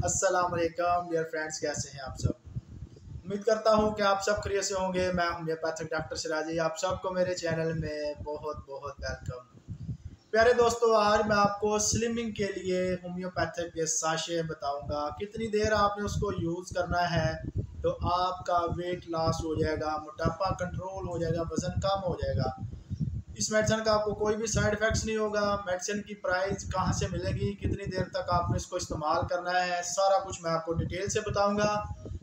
अस्सलाम वालेकुम dear friends, कैसे हैं आप सब? उम्मीद करता हूँ कि आप सब खरीय से होंगे। मैं होम्योपैथिक डॉक्टर सिराजी। आप सबको मेरे चैनल में बहुत बहुत वेलकम प्यारे दोस्तों, आज मैं आपको स्लिमिंग के लिए होम्योपैथिक के साशे बताऊँगा। कितनी देर आपने उसको यूज़ करना है तो आपका वेट लॉस हो जाएगा, मोटापा कंट्रोल हो जाएगा, वज़न कम हो जाएगा। इस मेडिसिन का आपको कोई भी साइड इफ़ेक्ट्स नहीं होगा। मेडिसिन की प्राइस कहाँ से मिलेगी? कितनी देर तक आपने इसको इस्तेमाल करना है? सारा कुछ मैं आपको डिटेल से बताऊँगा।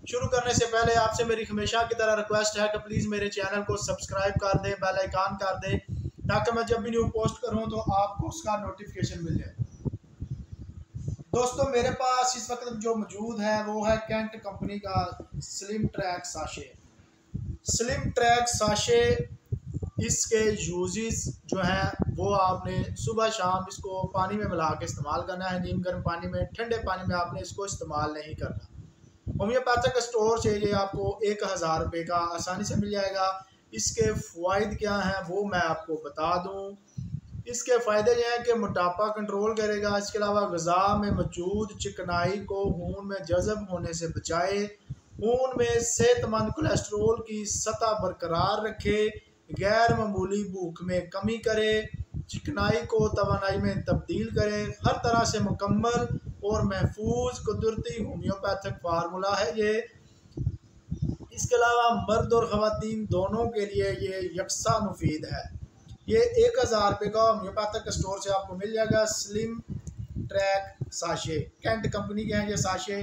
शुरू करने से पहले आपसे मेरी हमेशा की तरह रिक्वेस्ट है कि प्लीज़ मेरे चैनल को सब्सक्राइब कर दें बेल आइकान कर दें, ताकि मैं जब भी न्यू पोस्ट करूँ तो आपको उसका नोटिफिकेशन मिल जाए। दोस्तों, मेरे पास इस वक्त जो मौजूद है, वो है कैंट कंपनी का slim track sachet slim track sachet इसके यूजेस जो हैं, वो आपने सुबह शाम इसको पानी में मिला के इस्तेमाल करना है। नीम गर्म पानी में, ठंडे पानी में आपने इसको इस्तेमाल नहीं करना। होम्योपैथिक स्टोर से ये आपको एक हज़ार रुपये का आसानी से मिल जाएगा। इसके फ़ायदे क्या हैं, वो मैं आपको बता दूँ। इसके फ़ायदे ये हैं कि मोटापा कंट्रोल करेगा। इसके अलावा गज़ा में मौजूद चिकनाई को खून में जज़ब होने से बचाए। खून में सेहतमंद कोलेस्ट्रोल की सतह बरकरार रखे। गैर मामूली भूख में कमी करे, चिकनाई को तोानाई में तब्दील करे, हर तरह से मुकम्मल और महफूज कुदरती होम्योपैथिक फार्मूला है ये। इसके अलावा मर्द और ख़वान दोनों के लिए ये यकसा मुफीद है। ये एक हज़ार रुपये का होम्योपैथिक स्टोर से आपको मिल जाएगा, slim track sachet. Kent company के हैं ये साशे।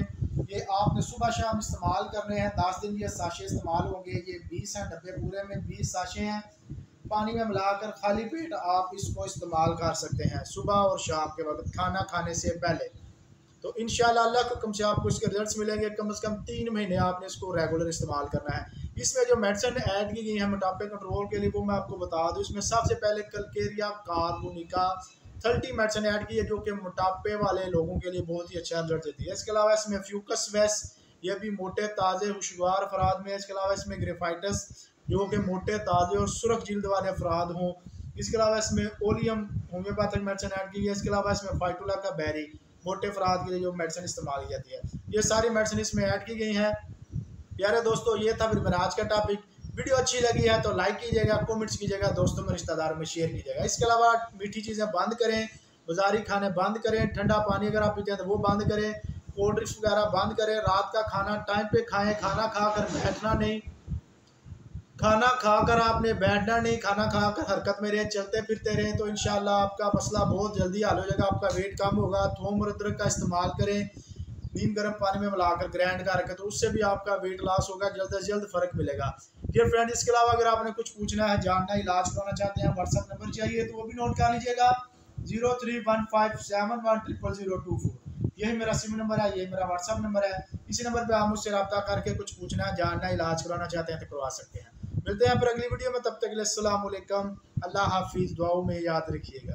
ये आपने सुबह शाम इस्तेमाल करने हैं, दस दिन ये साशे इस्तेमाल होंगे, ये बीस हैं, डब्बे पूरे में बीस साशे हैं। पानी में मिलाकर खाली पेट आप इसको इस्तेमाल कर सकते हैं, सुबह और शाम के वक्त, खाना खाने से पहले। तो इन अल्लाह को कम से आपको इसके रिज़ल्ट मिलेंगे। कम अज़ कम तीन महीने आपने इसको रेगुलर इस्तेमाल करना है। इसमें जो मेडिसिन ऐड की गई है, मोटापे कंट्रोल के लिए, वो मैं आपको बता दूँ। इसमें सबसे पहले calcarea carbonica thirty medicine add की है, जो कि मोटापे वाले लोगों के लिए बहुत ही अच्छा रिज़ल्ट देती है। इसके अलावा इसमें फ्यूकस वेस ये भी मोटे, ताज़े खुशगवार अफराद में। इसके अलावा इसमें ग्रेफाइटस, जो कि मोटे, ताज़े और सुरख जल्द वाले अफराद हों। इसके अलावा इसमें ओलियम, होम्योपैथिक मेडिसिन ऐड की है। इसके अलावा इसमें फाइटोला का बैरी, मोटे अफराद के लिए जो मेडिसिन इस्तेमाल की जाती है। ये सारी मेडिसिन इसमें ऐड की गई हैं। प्यारे दोस्तों, ये था फिर मेरा आज का टॉपिक। वीडियो अच्छी लगी है तो लाइक कीजिएगा कमेंट्स कीजिएगा, दोस्तों में रिश्तेदारों में शेयर कीजिएगा। इसके अलावा मीठी चीज़ें बंद करें बाजारी खाने बंद करें, ठंडा पानी अगर आप पीते हैं तो वो बंद करें कोल्ड ड्रिंक्स वगैरह बंद करें, रात का खाना टाइम पे खाएँ, खाना खाकर बैठना नहीं, खाना खाकर आपने बैठना नहीं, खाना खाकर हरकत में रहें, चलते फिरते रहें तो इंशाल्लाह आपका मसला बहुत जल्दी हल हो जाएगा, आपका वेट कम होगा, थोम और अदरक का इस्तेमाल करें नीम गर्म पानी में मिलाकर ग्राइंड करके तो उससे भी आपका वेट लॉस होगा, जल्द से जल्द फ़र्क मिलेगा। ये फ्रेंड इसके अलावा अगर आपने कुछ पूछना है, जानना, इलाज कराना चाहते हैं व्हाट्सअप नंबर चाहिए तो वो भी नोट कर लीजिएगा। Zero three one five seven one triple zero two four यही मेरा सिम नंबर है, यही मेरा व्हाट्सअप नंबर है। इसी नंबर पर आप मुझसे रब्ता करके कुछ पूछना है जानना, इलाज कराना चाहते हैं तो करवा सकते हैं। मिलते हैं फिर अगली वीडियो में, तब तक के लिए अल्लाह हाफिज़, दुआओं में याद रखिएगा।